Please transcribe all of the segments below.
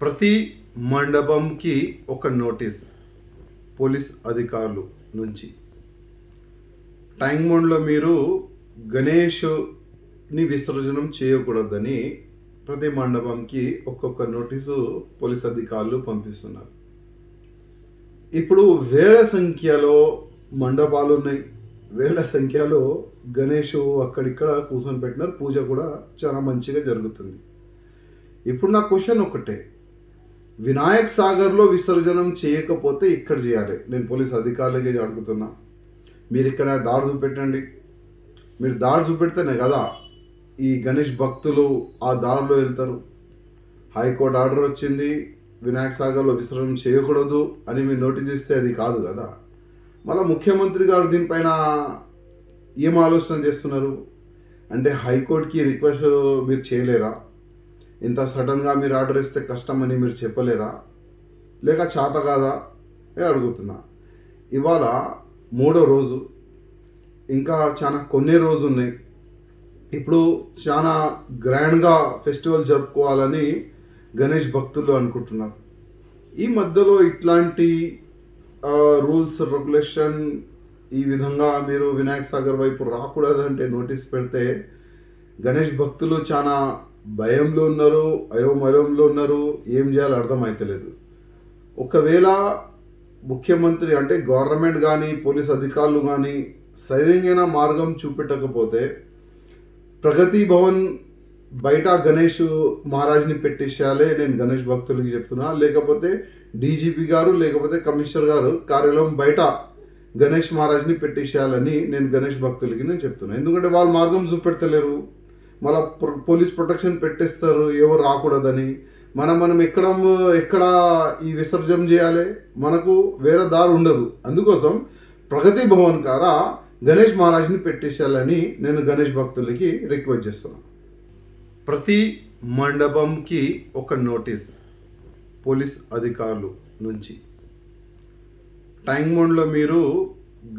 ప్రతి మండపంకి ఒక notice police అధికారులు నుంచి. టైం మీరు గణేష్ని విసర్జనం చేయకూడదని ప్రతి మండపంకి ఒక్కొక్క నోటీసు పోలీస్ అధికారులు పంపిస్తున్నారు. ఇప్పుడు వేల సంఖ్యలో మండపాలు ఉన్నాయి. వేల సంఖ్యలో గణేష్ అక్కడిక్కడ కూర్చొని పెట్టినారు. పూజ కూడా చాలా మంచిగా జరుగుతుంది. ఇప్పుడు నా క్వశ్చన్ ఒకటే. వినాయక్ సాగర్లో విసర్జనం చేయకపోతే ఇక్కడ చేయాలి. నేను పోలీస్ అధికారులకే అడుగుతున్నా. మీరు ఇక్కడ దారి చూపెట్టండి. మీరు దారి చూపెడితేనే కదా ఈ గణేష్ భక్తులు ఆ దారిలో వెళ్తారు. హైకోర్టు ఆర్డర్ వచ్చింది. వినాయక సాగర్లో విసర్జన చేయకూడదు అని మీరు నోటీస్ ఇస్తే అది కాదు కదా. మళ్ళీ ముఖ్యమంత్రి గారు దీనిపైన ఏం ఆలోచన చేస్తున్నారు? అంటే హైకోర్టుకి రిక్వెస్ట్ మీరు చేయలేరా? ఇంత సడన్గా మీరు ఆర్డర్ ఇస్తే కష్టం అని మీరు చెప్పలేరా? లేక చేత కాదా? అని అడుగుతున్నా. ఇవాళ మూడో రోజు. ఇంకా చాలా కొన్ని రోజు ఉన్నాయి ఇప్పుడు చాలా గ్రాండ్గా ఫెస్టివల్ జరుపుకోవాలని గణేష్ భక్తులు అనుకుంటున్నారు. ఈ మధ్యలో ఇట్లాంటి రూల్స్ రెగ్యులేషన్ ఈ విధంగా మీరు వినాయక్ సాగర్ వైపు రాకూడదంటే నోటీస్ పెడితే గణేష్ భక్తులు చాలా భయంలో ఉన్నారు అయోమయంలో ఉన్నారు ఏం చేయాలో అర్థమవుతలేదు ఒకవేళ ముఖ్యమంత్రి అంటే గవర్నమెంట్ కానీ పోలీస్ అధికారులు కానీ సరైన మార్గం చూపెట్టకపోతే ప్రగతి భవన్ బయట గణేష్ మహారాజ్ని పెట్టేసేయాలే నేను గణేష్ భక్తులకి చెప్తున్నా. లేకపోతే డీజీపీ గారు లేకపోతే కమిషనర్ గారు కార్యాలయం బయట గణేష్ మహారాజ్ని పెట్టేసేయాలని నేను గణేష్ భక్తులకి నేను చెప్తున్నాను ఎందుకంటే వాళ్ళు మార్గం చూపెడతలేరు. మళ్ళీ పోలీస్ ప్రొటెక్షన్ పెట్టేస్తారు ఎవరు రాకూడదని. మనం మనం ఎక్కడ ఎక్కడ ఈ విసర్జన చేయాలి? మనకు వేరే దారి ఉండదు. అందుకోసం ప్రగతి భవన్ కారా గణేష్ మహారాజ్ని పెట్టేసేయాలని నేను గణేష్ భక్తులకి రిక్వెస్ట్ చేస్తున్నాను ప్రతి మండపంకి ఒక నోటీస్ పోలీస్ అధికారులు నుంచి. టైం మౌండ్లో మీరు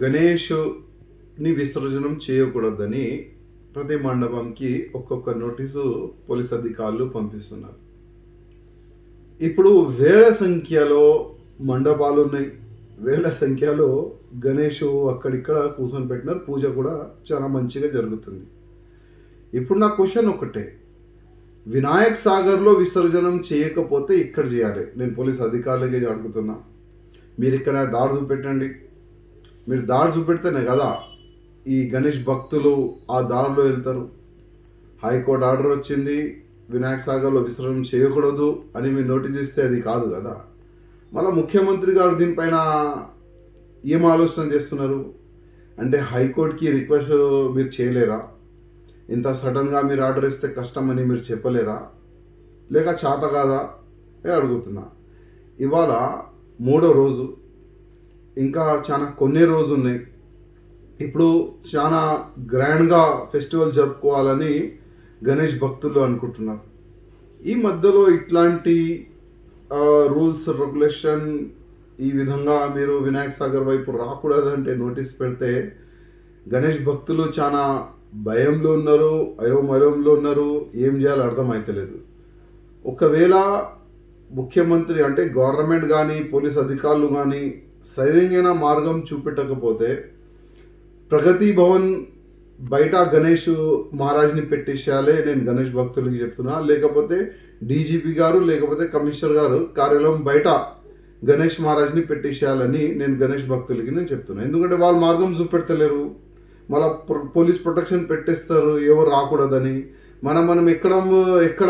గణేష్ని విసర్జనం చేయకూడదని ప్రతి మండపంకి ఒక్కొక్క నోటీసు పోలీస్ అధికారులు పంపిస్తున్నారు. ఇప్పుడు వేల సంఖ్యలో మండపాలు ఉన్నాయి. వేల సంఖ్యలో గణేష్ అక్కడిక్కడ కూర్చొని పెట్టినారు. పూజ కూడా చాలా మంచిగా జరుగుతుంది. ఇప్పుడు నా క్వశ్చన్ ఒకటే. వినాయక్ సాగర్లో విసర్జనం చేయకపోతే ఇక్కడ చేయాలి. నేను పోలీస్ అధికారులకే అడుగుతున్నా. మీరు ఇక్కడ దారి చూపెట్టండి. మీరు దారి చూపెడితేనే కదా ఈ గణేష్ భక్తులు ఆ దారిలో వెళ్తారు. హైకోర్టు ఆర్డర్ వచ్చింది. వినాయక సాగర్లో విసర్జన చేయకూడదు అని మీరు నోటీస్ ఇస్తే అది కాదు కదా. మళ్ళీ ముఖ్యమంత్రి గారు దీనిపైన ఏం ఆలోచన చేస్తున్నారు? అంటే హైకోర్టుకి రిక్వెస్ట్ మీరు చేయలేరా? ఇంత సడన్గా మీరు ఆర్డర్ ఇస్తే కష్టం అని మీరు చెప్పలేరా? లేక చేత కాదా? అని అడుగుతున్నా. ఇవాళ మూడో రోజు. ఇంకా చాలా కొన్ని రోజు ఉన్నాయి. ఇప్పుడు చాలా గ్రాండ్గా ఫెస్టివల్ జరుపుకోవాలని గణేష్ భక్తులు అనుకుంటున్నారు. ఈ మధ్యలో ఇట్లాంటి రూల్స్ రెగ్యులేషన్ ఈ విధంగా మీరు వినాయక్ సాగర్ వైపు రాకూడదంటే నోటీస్ పెడితే గణేష్ భక్తులు చాలా భయంలో ఉన్నారు అయోమయంలో ఉన్నారు ఏం చేయాలో అర్థమవుతలేదు ఒకవేళ ముఖ్యమంత్రి అంటే గవర్నమెంట్ కానీ పోలీస్ అధికారులు కానీ సరైన మార్గం చూపెట్టకపోతే ప్రగతి భవన్ బయట గణేష్ మహారాజ్ని పెట్టేసేయాలి నేను గణేష్ భక్తులకి చెప్తున్నా. లేకపోతే డీజీపీ గారు లేకపోతే కమిషనర్ గారు కార్యాలయం బయట గణేష్ మహారాజ్ని పెట్టేసేయాలని నేను గణేష్ భక్తులకి నేను చెప్తున్నా. ఎందుకంటే వాళ్ళు మార్గం చూపెడతలేరు. మళ్ళీ పోలీస్ ప్రొటెక్షన్ పెట్టేస్తారు. ఎవరు రాకూడదని. మనం మనం ఎక్కడ ఎక్కడ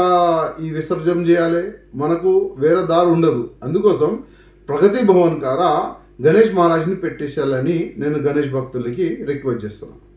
ఈ విసర్జన చేయాలి? మనకు వేరే దారి ఉండదు. అందుకోసం ప్రగతి భవన్ కారా గణేష్ మహారాజ్ని పెట్టేసేయాలని నేను గణేష్ భక్తులకి రిక్వెస్ట్ చేస్తున్నాను.